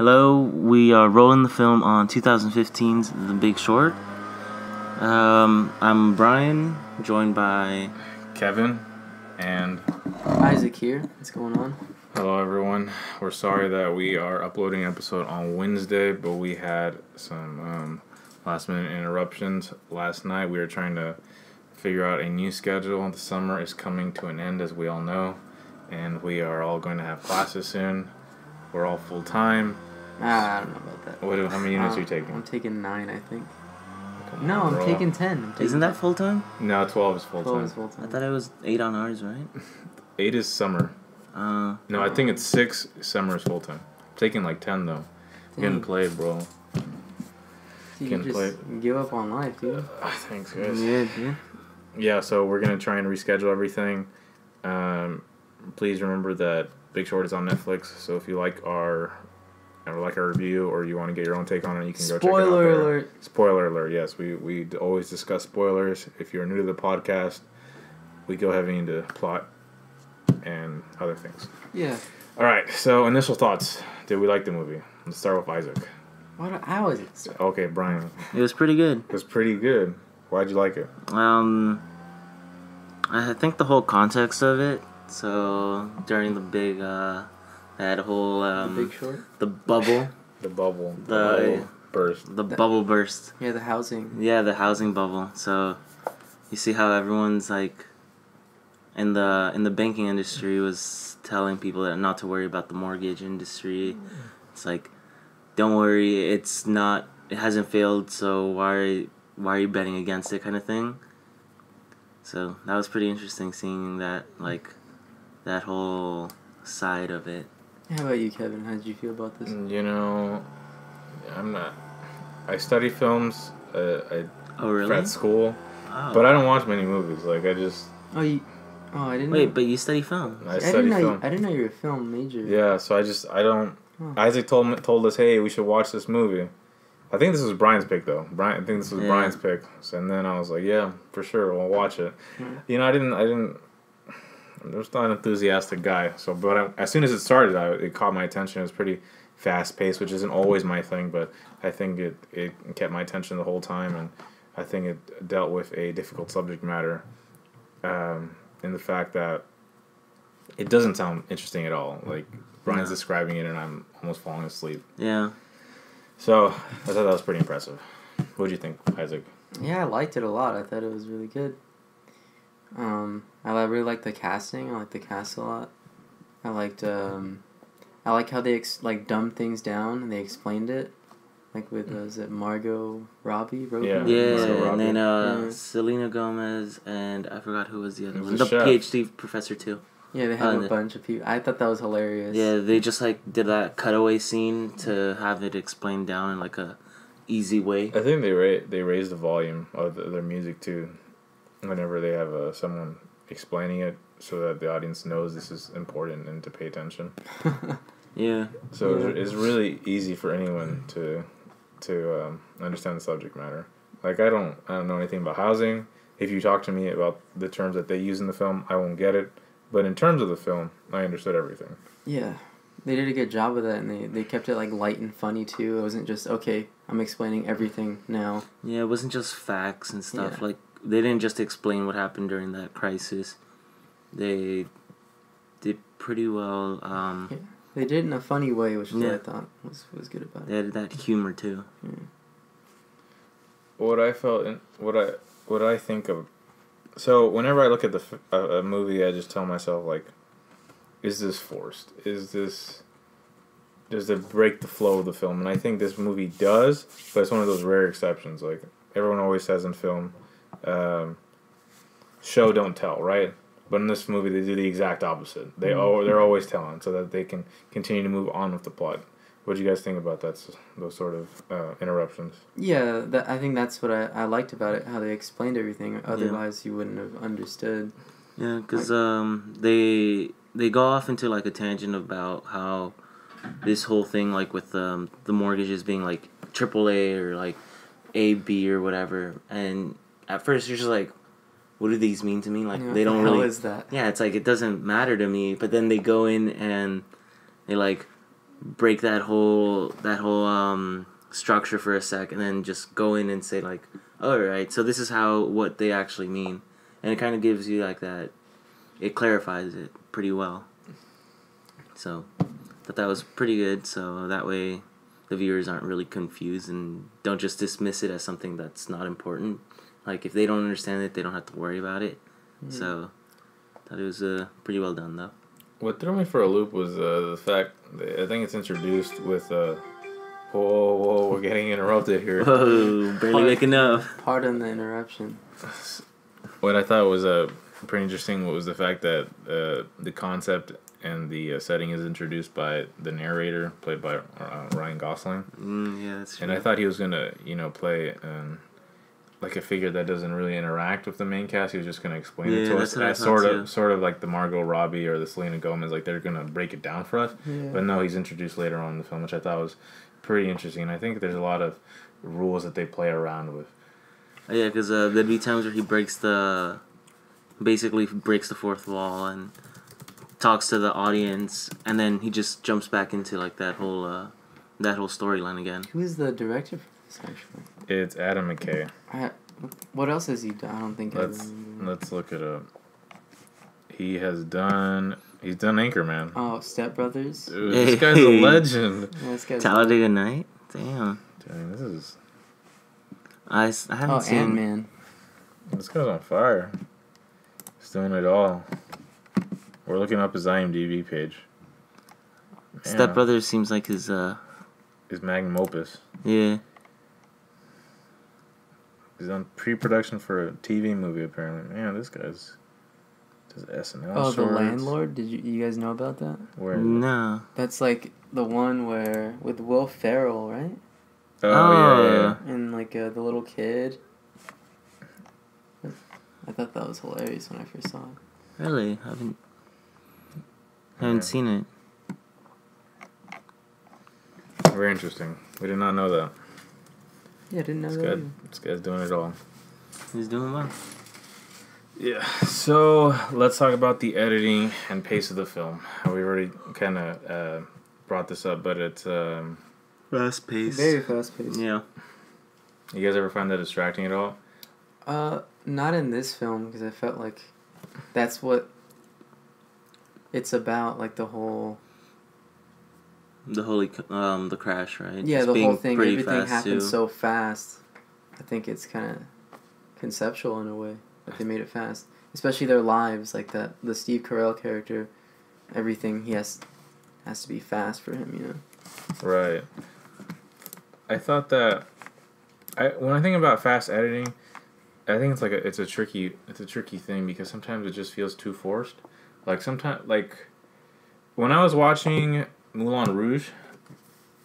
Hello, we are rolling the film on 2015's The Big Short. Um, I'm Brian, joined by Kevin, and Isaac here. What's going on? hello everyone. We're sorry that we are uploading an episode on Wednesday, but we had some um, last minute interruptions last night. We were trying to figure out a new schedule. The summer is coming to an end, as we all know, and we are all going to have classes soon. We're all full time. Ah, I don't know about that. What? How many units Uh, are you taking? I'm taking nine, I think. Come No, on, I'm bro. taking ten. I'm taking Isn't that full time? No, twelve is full time. is full I thought it was 8 on ours, right? Eight is summer. Uh, No, I think it's six. Summer is full time. taking like ten though. Getting Dang, played, bro. you can just play- give up on life, dude. Thanks, guys. Yeah, dude. yeah, so we're gonna try and reschedule everything. Um, please remember that Big Short is on Netflix. So if you like our, or like our review, or you want to get your own take on it, you can go check it out. Spoiler alert. Spoiler alert! Yes, we we always discuss spoilers. If you're new to the podcast, we go heavy into plot and other things. Yeah. All right. So initial thoughts. Did we like the movie? Let's start with Isaac. What? How is it? Okay, Brian. it was pretty good. It was pretty good. Why'd you like it? Um, I think the whole context of it. So during the big, uh, that whole um, The Big Short. the bubble, The bubble. The- bubble burst. the bubble burst. Yeah, the housing. Yeah, the housing bubble. So you see how everyone's like in the in the banking industry was telling people that not to worry about the mortgage industry. It's like don't worry, it's not it hasn't failed, so why why are you betting against it kind of thing. So that was pretty interesting seeing that like that whole side of it. How about you, Kevin? How did you feel about this? You know, I'm not. I study films uh, I, Oh really? at school, Oh. but I don't watch many movies. Like I just Oh, you. Oh, I didn't. Wait, know. but you study film. I I study didn't know. You, film. I didn't know you were a film major. Yeah, so I just I don't. Oh. Isaac told told us, hey, we should watch this movie. I think this was Brian's pick though. Brian, I think this was Yeah. Brian's pick. So, and then I was like, yeah, for sure, we'll watch it. Hmm. You know, I didn't, I didn't. I was not an enthusiastic guy. So, but I, as soon as it started, I, it caught my attention. It was pretty fast paced, which isn't always my thing, but I think it it kept my attention the whole time, and I think it dealt with a difficult subject matter, um, in the fact that it doesn't sound interesting at all. Like Brian's No. describing it, and I'm almost falling asleep. Yeah. So I thought that was pretty impressive. What do you think, Isaac? Yeah, I liked it a lot. I thought it was really good. Um, I really liked the casting. I liked the cast a lot. I liked um, I like how they ex- like dumbed things down and they explained it, like with uh, is it Margot Robbie? Robbie? Yeah. Yeah, Margot and Robbie. then uh, Yeah. Selena Gomez and I forgot who was the other was one. the The chef. PhD professor too. Yeah, they have and a bunch of people. I thought that was hilarious. Yeah, they just like did that cutaway scene to have it explained down in like a easy way. I think they ra- they raise the volume of the, their music too, whenever they have uh, someone explaining it, so that the audience knows this is important and to pay attention. Yeah, So Yeah. it's, it's really easy for anyone to to um, understand the subject matter. Like I don't I don't know anything about housing. If you talk to me about the terms that they use in the film, I won't get it. But in terms of the film, I understood everything. Yeah, they did a good job with that, and they they kept it like light and funny too. It wasn't just okay. I'm explaining everything now. yeah, it wasn't just facts and stuff. Yeah. Like they didn't just explain what happened during that crisis. They did pretty well. Um, Yeah. They did it in a funny way, which is what I thought was was good about it. they had that humor too. what I felt in what I what I think of so whenever I look at the f- a, a movie I just tell myself like is this forced is this does it break the flow of the film and I think this movie does but it's one of those rare exceptions like everyone always says in film um, show don't tell right but in this movie they do the exact opposite they al- they're always telling so that they can continue to move on with the plot what do you guys think about that those sort of uh, interruptions Yeah, that I think that's what I, I liked about it. How they explained everything. Otherwise, you wouldn't have understood. Yeah, because um, they they go off into like a tangent about how this whole thing, like with um, the mortgages being like AAA or like A B or whatever, and at first you're just like, what do these mean to me? Like know, they don't the really. is that? Yeah, it's like it doesn't matter to me. But then they go in and they like break that whole that whole um structure for a sec and then just go in and say like all right so this is how what they actually mean and it kind of gives you like that it clarifies it pretty well so thought that was pretty good so that way the viewers aren't really confused and don't just dismiss it as something that's not important like if they don't understand it they don't have to worry about it so thought it was uh, pretty well done though What threw me for a loop was uh, the fact that I think it's introduced with. Uh, whoa, whoa, we're getting interrupted here. whoa barely waking up Pardon the interruption. What I thought was uh, pretty interesting was the fact that uh, the concept and the uh, setting is introduced by the narrator, played by uh, Ryan Gosling. mm, yeah that's true And I thought he was gonna, you know, play um, like a figure that doesn't really interact with the main cast. He was just gonna explain it to that's us, what I as thought sort too. of, sort of like the Margot Robbie or the Selena Gomez. Like they're gonna break it down for us. Yeah. But no, he's introduced later on in the film, which I thought was pretty interesting. I think there's a lot of rules that they play around with. Oh, yeah, because uh, there'd be times where he breaks the, basically breaks the fourth wall and talks to the audience, and then he just jumps back into like that whole, uh, that whole storyline again. Who's the director for this actually? It's Adam McKay. I, what else has he done? I don't think Let's I've let's look it up. He has done. He's done Anchorman. Oh, Step Brothers. Dude, this guy's a Hey. legend. Yeah, this guy's Talladega Night? Damn. Dang, this is I, I haven't Oh, seen. Ant Man. this guy's on fire. He's doing it all. We're looking up his IMDb page. Step Brothers seems like his, uh, His magnum opus. yeah. He's on pre-production for a TV movie. Apparently, man, this guy's does SNL. Oh, the landlord. Did you you guys know about that? Where? is it? No. That's like the one where with Will Ferrell, right? Oh, yeah, yeah, yeah. And like uh, the little kid. I thought that was hilarious when I first saw it. Really? Haven't, haven't Yeah. seen it. Very interesting. We did not know that. Yeah, I didn't know This that. guy, either. this guy's doing it all. He's doing well. Yeah. So let's talk about the editing and pace of the film. We already kind of uh, brought this up, but it's um, Fast pace. Very fast paced. Yeah. you guys ever find that distracting at all? Uh, not in this film because I felt like that's what it's about. Like the whole The holy, um, the crash, right? yeah, Just the whole being thing. pretty Everything fast, happened too. so fast. I think it's kind of conceptual in a way that they made it fast, especially their lives. Like that, the Steve Carell character, everything he has has to be fast for him. You know. Right. I thought that I when I think about fast editing, I think it's like a it's a tricky it's a tricky thing because sometimes it just feels too forced. Like sometimes like when I was watching Moulin Rouge,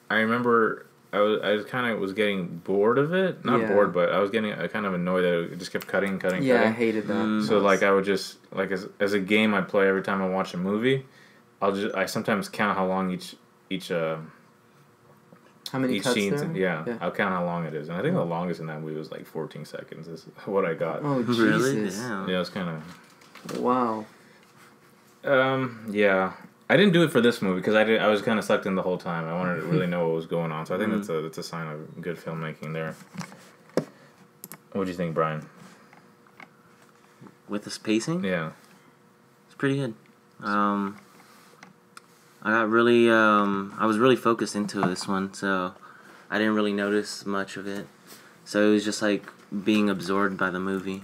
I remember I was I was kind of was getting bored of it. Not Yeah. bored, but I was getting uh, kind of annoyed that it just kept cutting and cutting. Yeah, I hated that. Mm. So like I would just like as as a game I play every time I watch a movie, I'll just I sometimes count how long each each uh How many each cuts scene. there? Yeah, Yeah. I'll count how long it is, and I think the longest in that movie was like 14 seconds. Is what I got. Oh Really? Jesus! Damn. Yeah, it's kind of. Wow. Um. Yeah, I didn't do it for this movie because I did. I was kind of sucked in the whole time. I wanted to really know what was going on. So I think Mhm. that's a that's a sign of good filmmaking there. What do you think, Brian? With this pacing, Yeah. it's pretty good. Um, I got really, um, I was really focused into this one, so I didn't really notice much of it. So it was just like being absorbed by the movie.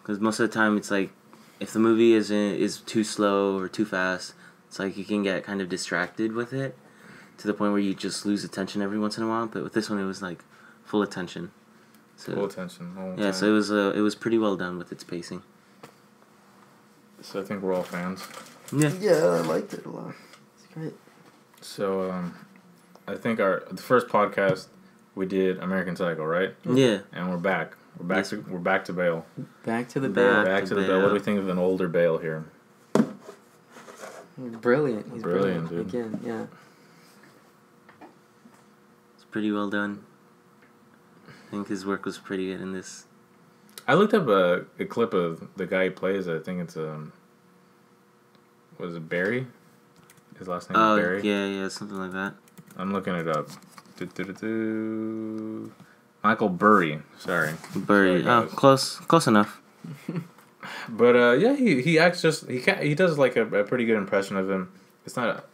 Because most of the time, it's like if the movie is is too slow or too fast, it's like you can get kind of distracted with it to the point where you just lose attention every once in a while. But with this one, it was like full attention. So Full attention. the whole yeah, so it was uh, it was pretty well done with its pacing. So I think we're all fans. Yeah. Yeah, I liked it a lot. It's great. So um, I think our the first podcast we did American Psycho, right? Yeah. And we're back. We're back Yes. to we're back to Bale. Back to the Back. Back to to the Bale. What do we think of an older Bale here? He's brilliant. He's Brilliant, brilliant, dude. again. Yeah. It's pretty well done. I think his work was pretty good in this. I looked up a, a clip of the guy he plays. I think it's um, was it Barry? His last name Oh is Barry. yeah, yeah, something like that. I'm looking it up. Do-do-do-do. Michael Burry. Sorry. Burry. Sorry, Oh, close, close enough. But uh, yeah, he, he acts just he ca he does like a, a pretty good impression of him. It's not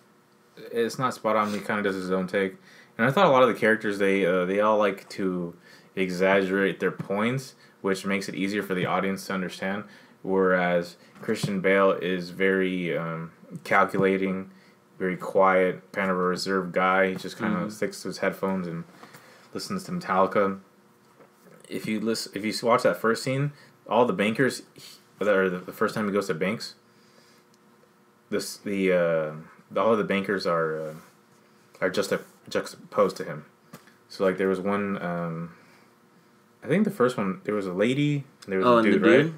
it's not spot on. He kind of does his own take. And I thought a lot of the characters they uh, they all like to exaggerate their points, which makes it easier for the audience to understand. Whereas Christian Bale is very um, calculating, very quiet, kind of a reserved guy. He just kind of Mhm. sticks to his headphones and listens to Metallica. If you listen, if you watch that first scene, all the bankers, or the, first time he goes to banks, this the uh, the- all of the bankers are uh, are just a, juxtaposed to him. So like there was one, um, I think the first one there was a lady, there was Oh, a dude, the right?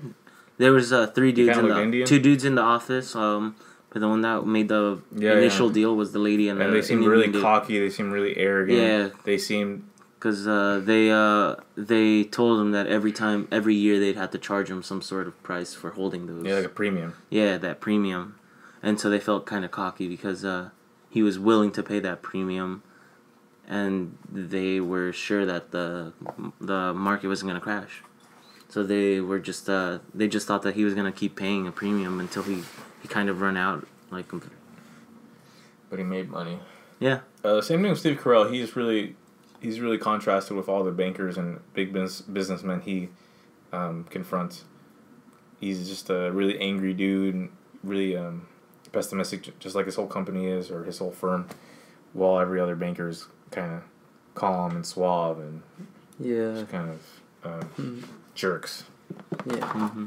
There was uh, three dudes in the Indian? two dudes in the office. Um, but the one that made the Yeah, initial yeah. deal was the lady and, And the they seemed Indian really dude. cocky. They seemed really arrogant. Yeah. They seemed Because uh, they uh, they told him that every time, every year, they'd have to charge him some sort of price for holding those. yeah like a premium. Yeah, that premium, and so they felt kind of cocky because uh, he was willing to pay that premium, and they were sure that the the market wasn't gonna crash, so they were just uh, they just thought that he was gonna keep paying a premium until he he kind of run out like But he made money. yeah Uh, same thing with Steve Carell. He's really he's really contrasted with all the bankers and big business businessmen he um, confronts. He's just a really angry dude, and really um, pessimistic, just like his whole company is or his whole firm. While every other banker is kind of calm and suave and Yeah. just kind of uh, Mm, jerks. Yeah. hmm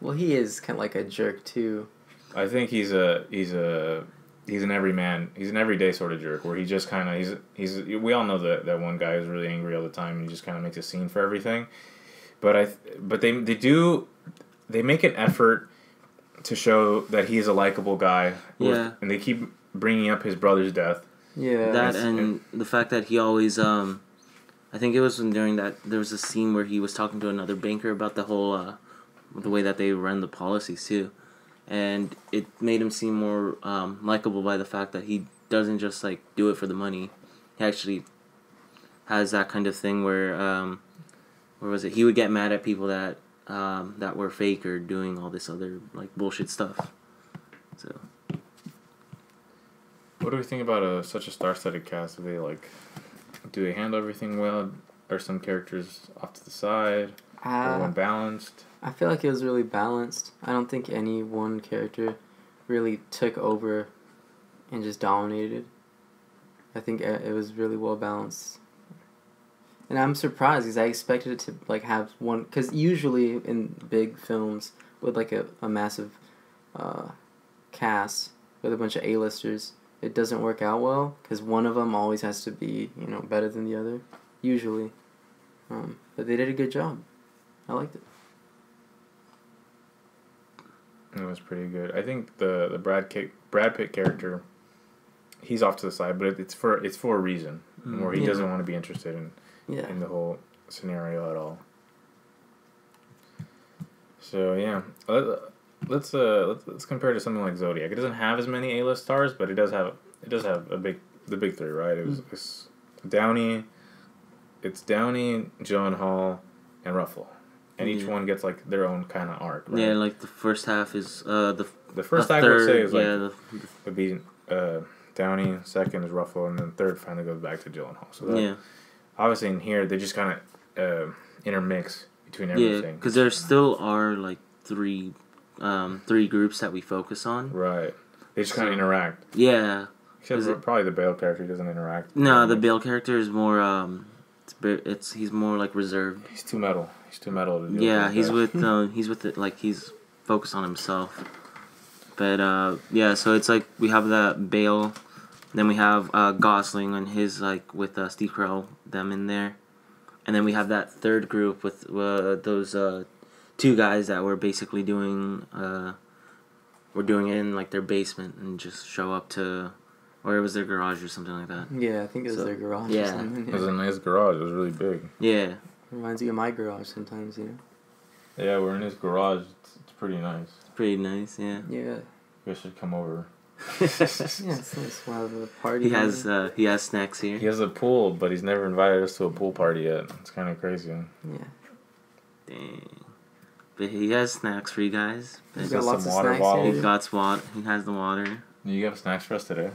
Well, he is kind of like a jerk too. I think he's a he's a he's an everyman. He's an everyday sort of jerk where he just kind of he's he's we all know that that one guy who's really angry all the time and he just kind of makes a scene for everything. But I but they they do they make an effort to show that he is a likable guy. with- Yeah. And they keep bringing up his brother's death. Yeah. that it's- and the fact that he always um i think it was when during that there was a scene where he was talking to another banker about the whole uh the way that they run the policies too and it made him seem more um likable by the fact that he doesn't just like do it for the money he actually has that kind of thing where um where was it he would get mad at people that um that were fake or doing all this other like bullshit stuff so What do we think about a such a star-studded cast? Do they like do they handle everything well? Are some characters off to the side? Are Uh, one balanced? I feel like it was really balanced. I don't think any one character really took over and just dominated. I think uh, it was really well balanced. And I'm surprised because I expected it to like have one because usually in big films with like a, a massive uh, cast with a bunch of A-listers, it doesn't work out well because one of them always has to be you know better than the other, usually. Um, but they did a good job. I liked it. It was pretty good. I think the the Brad Pitt, Brad Pitt character, he's off to the side, but it, it's for it's for a reason Mm. where he Yeah. doesn't want to be interested in Yeah. in the whole scenario at all. So yeah, let, let's uh let's, let's compare to something like Zodiac. It doesn't have as many A list stars, but it does have it does have a big the big three, right? It was it's Downey, it's Downey, Gyllenhaal, and Ruffalo, and each Yeah. one gets like their own kind of arc. Right? yeah like the first half is uh the the first the I would say is like yeah the, would be uh, Downey, second is Ruffalo, and then third finally goes back to Gyllenhaal. So that, yeah obviously in here they just kind of uh, intermix between everything. Yeah, because there still are like three, um, three groups that we focus on. Right. They just kind of interact. Yeah. Except probably the Bale character doesn't interact. No, the Bale character is more. Um, it's, it's he's more like reserved. He's too metal. He's too metal to Yeah, he's with. Uh, he's with it. Like he's focused on himself. But uh, yeah, so it's like we have that Bale, then we have uh, Gosling and his like with uh, Steve Carell them in there, and then we have that third group with uh, those uh, two guys that were basically doing uh, were doing it in like their basement and just show up to, or it was their garage or something like that. Yeah, I think it was So, their garage yeah. or something. It was Yeah. a nice garage. It was really big. Yeah, Reminds you of my garage sometimes, you know? Yeah, we're in his garage. It's, it's pretty nice. it's pretty nice. Yeah. Yeah. You guys should come over. Yeah, it's nice. We'll have a party. he has uh, he has snacks here. He has a pool, but he's never invited us to a pool party yet. It's kind of crazy. Yeah. Dang. But he has snacks for you guys. He's got got lots some of water snacks bottles. he got water. He has the water. You have snacks for us today?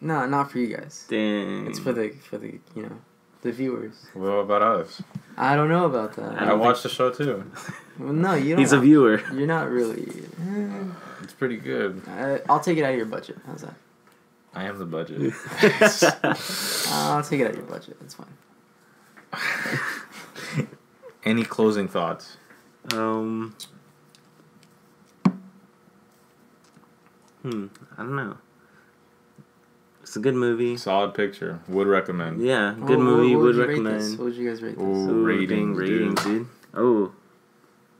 No, not for you guys. Dang. It's for the for the you know the viewers. What about us? I don't know about that. I I, don't watched the show too. Well, no, you don't. He's a viewer. You're not really. eh. It's pretty good. I, I'll take it out of your budget. How's that? I am the budget. I'll take it out of your budget. It's fine. Any closing thoughts? Um. Hmm. I don't know. It's a good movie. Solid picture. Would recommend. Yeah, Oh, good what- movie. what would you recommend. What would you guys rate this? Ooh. Ooh, ratings, dang, ratings, dude. Oh,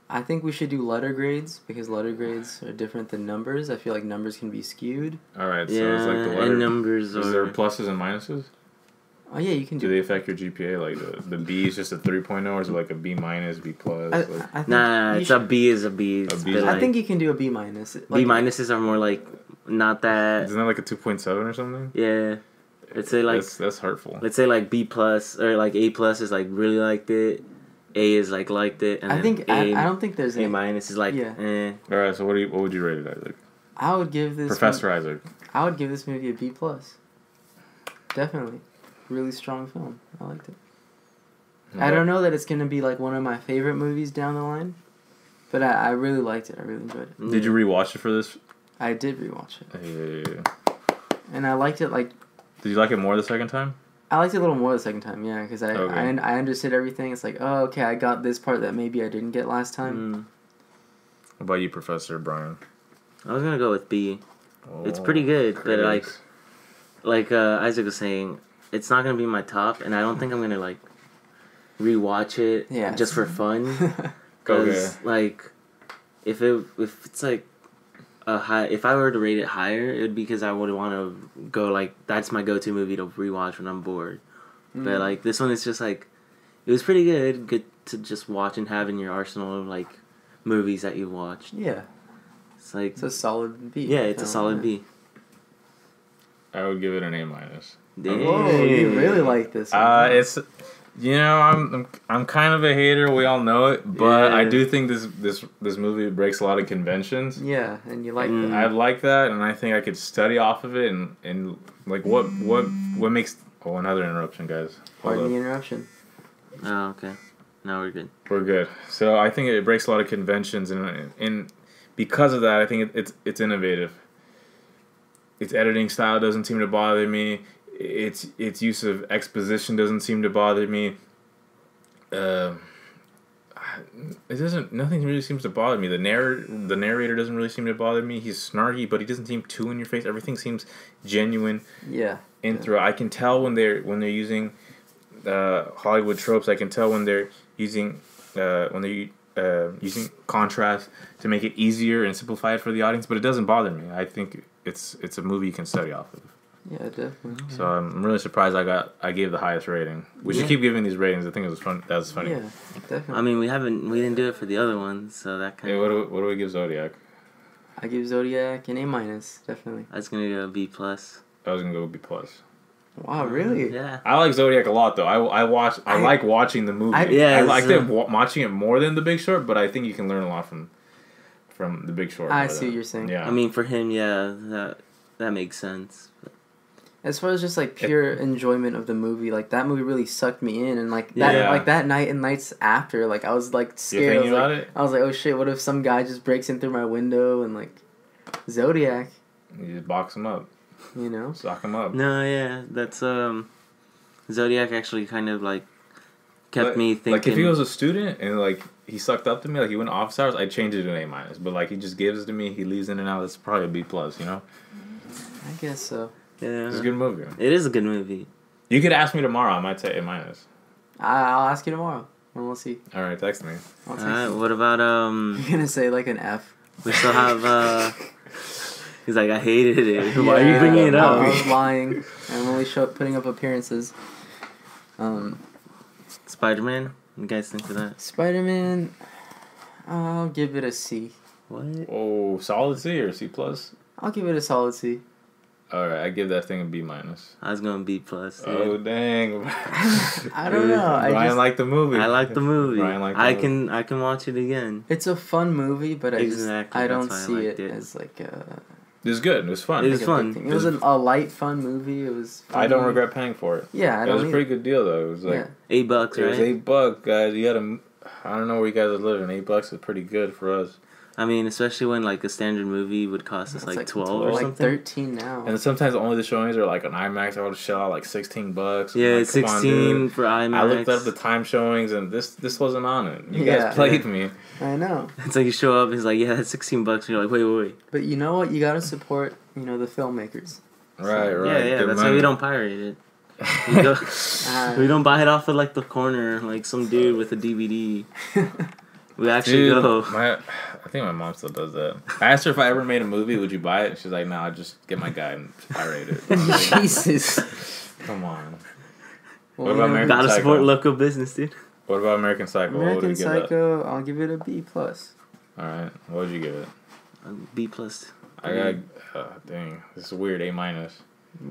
I think we should do letter grades because letter grades are different than numbers. I feel like numbers can be skewed. All right. So yeah. it's like the and letter. numbers Is there pluses and minuses? Oh yeah, you can Do do. they affect your GPA? Like the, the B is just a 3.0 or is it like a B minus, B plus? I, like, I Nah, it's should- a B is a B. A It's B like, think you can do a B minus. B minuses are more like not that. isn't that like a 2.7 or something? Yeah, let's say like that's, that's hurtful. let's say like B plus or like A plus is like really liked it. A is like liked it. And I think A, I, I don't think there's A any. minus is like Yeah. eh. All right. So what do you what would you rate it, Isaac? I would give this Professor Isaac. I would give this movie a B plus. Definitely, really strong film. I liked it. I don't know that it's gonna be like one of my favorite movies down the line, but I, I really liked it. I really enjoyed it. Did you rewatch it for this? I did rewatch it, and I liked it. Like did you like it more the second time? I liked it a little more the second time. Yeah, because I, Okay. I I understood everything. It's like oh okay, I got this part that maybe I didn't get last time. Mm. What about you, Professor Brian? I was gonna go with B. It's Oh, pretty good, but like critics. like uh, Isaac was saying, it's not gonna be my top, and I don't think I'm gonna like rewatch it Yeah. just for fun. Because Okay. like, if it if it's like a high, if I were to rate it higher, it'd be because I would want to go like that's my go-to movie to rewatch when I'm bored. Mm. But like this one is just like, it was pretty good, good to just watch and have in your arsenal of like movies that you watched. yeah, It's like it's a solid B. yeah, it's a solid yeah. B. I would give it an A minus. Whoa, you really like this? one, Uh, huh? it's you know I'm, I'm I'm kind of a hater. We all know it, but I do think this this this movie breaks a lot of conventions. yeah, and you like Mm. that. I like that, and I think I could study off of it, and and like what what what makes oh another interruption, guys. Hold Pardon up. the interruption. Oh, okay. Now we're good. We're good. So I think it breaks a lot of conventions, and and because of that, I think it, it's it's innovative. Its editing style doesn't seem to bother me. Its its use of exposition doesn't seem to bother me. Um, it doesn't. Nothing really seems to bother me. The narr the narrator doesn't really seem to bother me. He's snarky, but he doesn't seem too in your face. Everything seems genuine Yeah. in Yeah. through. I can tell when they're when they're using uh, Hollywood tropes. I can tell when they're using uh, when they're uh, using contrast to make it easier and simplify it for the audience. But it doesn't bother me. I think it's it's a movie you can study off of. Yeah, definitely. So I'm really surprised I got I gave the highest rating. We should keep giving these ratings. I think it was fun. That was funny. Yeah, definitely. I mean, we haven't we didn't do it for the other ones, so that kind Hey, of. what do, what do we give Zodiac? I give Zodiac an A minus, definitely. I was gonna go B plus. I was gonna go B plus. Wow, really? Yeah. I like Zodiac a lot though. I, I watch I, I- like watching the movie. I- Yeah, I like it's, uh, them watching it more than The Big Short, but I think you can learn a lot from from The Big Short. I see what you're saying. Yeah. I mean, for him, yeah, that that makes sense. As far as just like pure enjoyment of the movie, like that movie really sucked me in, and like that, Yeah. like that night and nights after, like I was like You're scared. I was like, about it. I was like, oh shit, what if some guy just breaks in through my window and like Zodiac, You just box them up, you know? sock them up. No, yeah, that's um, Zodiac actually kind of like kept Like- me thinking. Like if he was a student and like he sucked up to me, like he went office hours, I'd change it to an A minus. But like he just gives it to me, he leaves in and out. It's probably a B plus. You know, I guess so. Yeah, it's a good movie. It is a good movie. You could ask me tomorrow. I might say A minus. I, I'll ask you tomorrow, and we'll see. All right, text me. I'll text right, what about um? You're gonna say like an F. We still have uh. He's like, I hated it. Why are you bringing it up? I up? was lying. I'm only show, putting up appearances. Um, Spider Man. You guys think of that? Spider Man, I'll give it a C. What? Oh, solid C or C plus? I'll give it a solid C. All right, I give that thing a B minus. I was gonna B plus. dude. Oh dang! I don't know. I Brian just, liked the movie. I like the movie. Brian liked the I movie. can I can watch it again. it's a fun movie, but I Exactly, just I don't see I it, it. as like a. It was good. It was fun. It was like a big fun. It was a, a light, fun movie. It was. I don't funny. regret paying for it. Yeah, I it don't. was a pretty good deal though. It was like yeah. Eight bucks, it was right? eight bucks, guys. You gotta. I don't know where you guys are living. Eight bucks is pretty good for us. I mean, especially when like a standard movie would cost us It's like, twelve or like something. thirteen now. And sometimes only the showings are like an IMAX. I would shell out like sixteen bucks. Yeah, like, it's "Come on, sixteen for IMAX. I looked up the time showings and this this wasn't on it. You Yeah. guys played me. I know, It's like you show up, and he's like, yeah, that's sixteen bucks. And you're like, wait, wait, wait. but you know what? You gotta support you know the filmmakers. Right, right. yeah, yeah. Good That's why we don't pirate it. We, go, Uh, we don't buy it off of like the corner, like some dude with a DVD. We actually Dude, go. my, I think my mom still does that. I asked her if I ever made a movie, would you buy it? And she's like, no, I just get my guy and pirate it. Like, Jesus. Come on. Well, What you about know, American Gotta Psycho? support local business, dude. What about American Psycho? what would American you give that? Psycho. I'll give it a B plus. All right, what would you give it? A B plus. I got. Uh, dang, this is weird. A minus.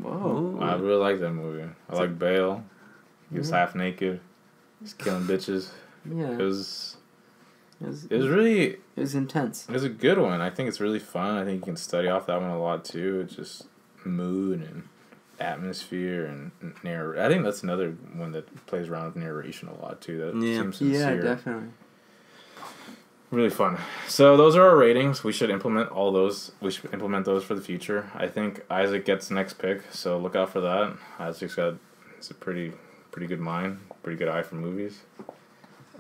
Whoa. I really like that movie. I like Bale. He was Yeah. half naked. He's killing bitches. Yeah. It was. It was, It was really. it was intense. It was a good one. I think it's really fun. I think you can study off that one a lot too. It's just mood and atmosphere and narr. I think that's another one that plays around with narration a lot too. That Yeah. seems Yeah, definitely. Really fun. So those are our ratings. We should implement all those. We should implement those for the future. I think Isaac gets next pick, so look out for that. Isaac's got it's a pretty pretty good mind, pretty good eye for movies.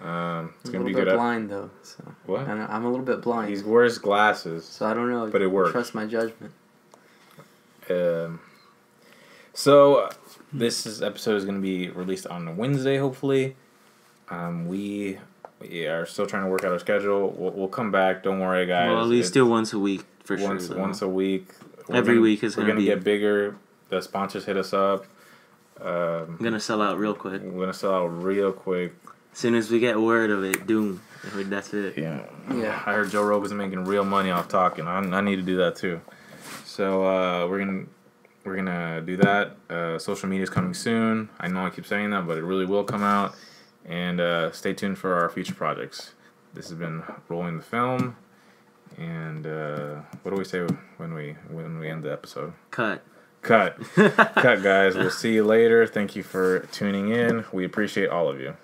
Um, it's I'm a gonna little be bit good. At, blind though, so what? I'm, I'm a little bit blind. He wears glasses. so I don't know. But it works. Trust my judgment. Um, so uh, this is, episode is going to be released on Wednesday, hopefully. Um, we we are still trying to work out our schedule. We'll, we'll come back. Don't worry, guys. Well, at least It's do once a week for once sure. though. once a week. We're Every gonna- week is we're gonna gonna be- get bigger. The sponsors hit us up. Um, I'm gonna sell out real quick. we're gonna sell out real quick. As soon as we get word of it, doom. That's it. Yeah. Yeah. I heard Joe Rogan's making real money off talking. I, I need to do that too. So uh, we're gonna we're gonna do that. Uh, social media is coming soon. I know I keep saying that, but it really will come out. And uh, stay tuned for our future projects. This has been rolling the film. And uh, what do we say when we when we end the episode? Cut. Cut, cut, guys. We'll see you later. Thank you for tuning in. We appreciate all of you.